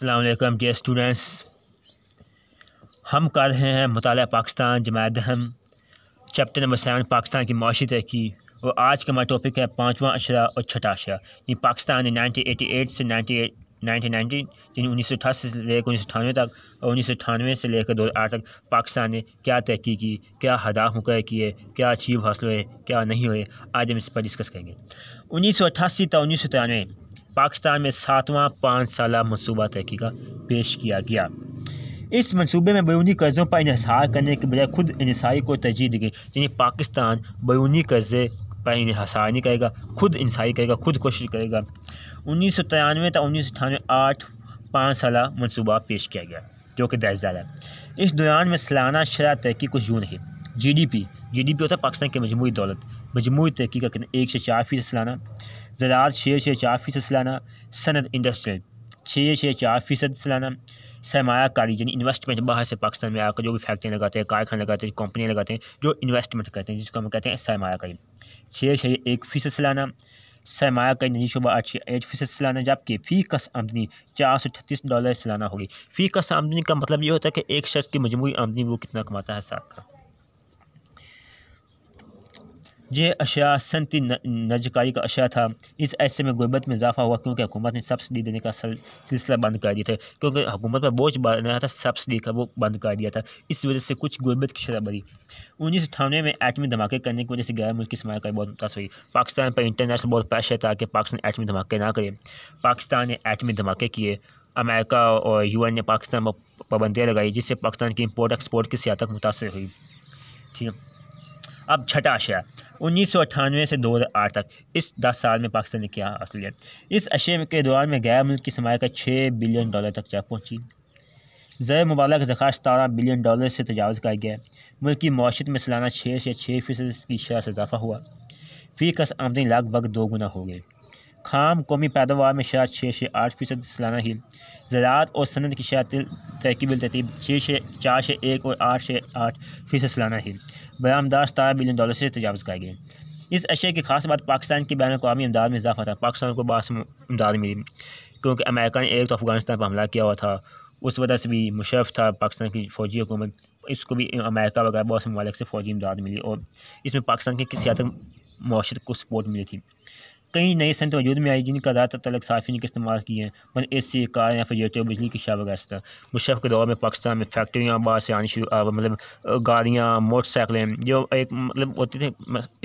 अल्लाम dear students. हम कर रहे हैं मताल पाकिस्तान जमात हम चैप्टर नंबर सेवन, पाकिस्तान की माशी तरक्की। और आज का हमारा टॉपिक है पाँचवा अशरा और छठा अशरा। ये पाकिस्तान ने नाइनटीन एटी एट से नाइनटी एट, नाइनटीन नाइनटीन यानी उन्नीस सौ अठासी से लेकर उन्नीस सौ अठानवे तक और उन्नीस सौ अठानवे से लेकर दो हज़ार आठ तक पाकिस्तान ने क्या तरक्की की, क्या हदाफ मुकर किए क्या अचीव हासिल हुए, क्या नहीं हुए, आज हम इस पर डिस्कस करेंगे। उन्नीस सौ अट्ठासी तक उन्नीस सौ तिरानवे पाकिस्तान में सातवां पाँच साल मनसूबा तरक्की का पेश किया गया। इस मनसूबे में बैरूनी कर्ज़ों पर इसार करने के बजाय खुद इंसारी को तरजीह दी गई, यानी पाकिस्तान बैरूनी कर्ज़े पर इसार नहीं करेगा, खुद इंसारी करेगा, खुद कोशिश करेगा। उन्नीस सौ तिरानवे तक उन्नीस सौ अठानवे आठ पाँच साल मनसूबा पेश किया गया, जो कि दर्जदार है। इस दौरान में सालाना शरा तरक्की कुछ यूँ रही G D P, G D P होता है पाकिस्तान की मजमू दौलत मजमू तरक्की का एक से चार फ़ीसद सालाना ज़रात छः से चार फ़ीसद सालाना सनत इंडस्ट्रियल छः से चार फ़ीसद सालाना सरमाकारी यानी इन्वेस्टमेंट बाहर से पाकिस्तान में आकर जो भी फैक्ट्रियाँ लगाते हैं, कारखाने लगाते हैं कंपनियाँ लगाते हैं, जो इन्वेस्टमेंट करते हैं, जिसको हम कहते हैं सरमाकारी छः से एक फ़ीसद सालाना, सरमाया का निजी शुबा आठ छः एट फ़ीसद सालाना, जबकि फ़ी कस आमदनी चार सौ छत्तीस डॉलर सालाना होगी। फ़ी कस आमदनी का मतलब ये होता है कि एक शख्स की मजमू आमदनी वो कितना कमाता है साथ का। ये अशिया सनती नजकारी का अशिया था। इस ऐसे में गुर्बत में इजाफा हुआ क्योंकि हुकूमत ने सब्सिडी देने का सिलसिला बंद कर दिया था। क्योंकि हुकूमत पर बोझ बनाया था सब्सिडी का वो बंद कर दिया था। इस वजह से कुछ गुर्बत की शरह बढ़ी उन्नीस सौ अठानवे में एटमी धमाके करने की वजह से गैर मुल्की का बहुत मुतासर हुई। पाकिस्तान पर इंटरनेशनल बहुत प्रेशर था कि पाकिस्तान एटमी धमाके ना करे। पाकिस्तान ने एटमी धमाके किए। अमेरिका और यूएन ने पाकिस्तान पर पाबंदियाँ लगाई, जिससे पाकिस्तान की इम्पोर्ट एक्सपोर्ट की सियासत मुतासर हुई। ठीक है। अब छठा अशिया उन्नीस सौ अट्ठानवे से दो हज़ार आठ तक, इस दस साल में पाकिस्तान ने क्या हासिल किया इस अशे के दौरान में गैर मुल्क की समाया छः बिलियन डॉलर तक जा पहुँची। ज़ैर मुबालक ज़ख़ा सतारह बिलियन डॉलर से तजावज़ किया गया मुल्क की मौशत में सालाना छः से छः फ़ीसद की शरह से इजाफा हुआ। फ़ी कस आमदनी लगभग दो गुना हो गई। खाम कौमी पैदावार में शराब छः से आठ फ़ीसद सालाना ही ज़रात और सनत की शरात तरकीब तरतीब छः से, चार से एक और आठ से आठ फ़ीसद सालाना ही बरामदार सतारह बिलियन डॉलर से तजावज़ किया गया। इस अशे की खास बात पाकिस्तान की बैन अवी इमदाद में इजाफा था। पाकिस्तान को बास इमदाद मिली, क्योंकि अमेरिका ने एक तो अफ़गानिस्तान पर हमला किया हुआ था। उस वजह से भी मुशरफ था पाकिस्तान की फ़ौजी हुकूमत। इसको भी अमेरिका वगैरह बहुत से ममालिक से फ़ौजी इमदाद मिली और इसमें पाकिस्तान की सियासत माशरत को सपोर्ट मिली थी। कई नई संत वजूद में आई जिनका ज़्यादातर तलक साफिन के इस्तेमाल किए हैं मतलब ए सी कार या फिर जेटर बिजली की शाह वगैरह मुशरफ के दौर में पाकिस्तान में फैक्ट्रियाँ बाहर से आनी शुरू मतलब गाड़ियाँ, मोटरसाइकिलें, जो एक मतलब होती थी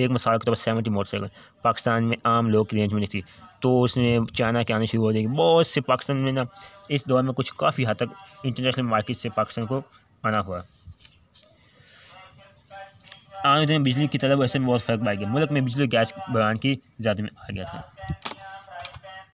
एक मिसाल के तौर पर सेवेंटी मोटरसाइकिल, पाकिस्तान में आम लोग की रेंज में नहीं थी। तो उसमें चाइना के आने शुरू हो जाएगी। बहुत से पाकिस्तान में ना, इस दौर में कुछ काफ़ी हद तक इंटरनेशनल मार्केट से पाकिस्तान को आना हुआ। आने दिन बिजली की तलब ऐसे में बहुत फ़र्क पाया गया। मुल्क में बिजली गैस बयान की ज़्यादा में आ गया था।